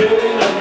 Doing